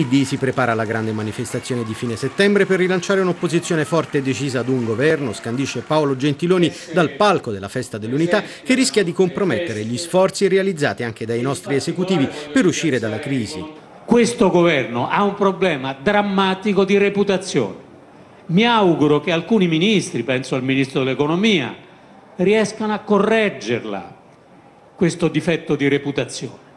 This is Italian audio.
PD si prepara alla grande manifestazione di fine settembre per rilanciare un'opposizione forte e decisa ad un governo, scandisce Paolo Gentiloni dal palco della Festa dell'Unità, che rischia di compromettere gli sforzi realizzati anche dai nostri esecutivi per uscire dalla crisi. Questo governo ha un problema drammatico di reputazione. Mi auguro che alcuni ministri, penso al ministro dell'economia, riescano a correggerla questo difetto di reputazione.